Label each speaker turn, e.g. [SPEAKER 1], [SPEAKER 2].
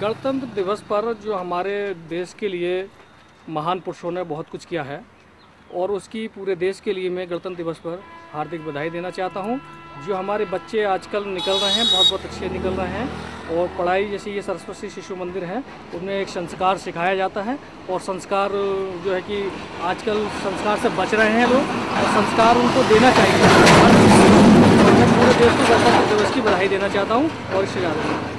[SPEAKER 1] गणतंत्र दिवस पर जो हमारे देश के लिए महान पुरुषों ने बहुत कुछ किया है, और उसकी पूरे देश के लिए मैं गणतंत्र दिवस पर हार्दिक बधाई देना चाहता हूँ। जो हमारे बच्चे आजकल निकल रहे हैं बहुत बहुत अच्छे निकल रहे हैं, और पढ़ाई जैसे ये सरस्वती शिशु मंदिर है उनमें एक संस्कार सिखाया जाता है, और संस्कार जो है कि आजकल संस्कार से बच रहे हैं लोग, और संस्कार उनको देना चाहिए। मैं पूरे देश को गणतंत्र दिवस की बधाई देना चाहता हूँ, और इससे ज़्यादा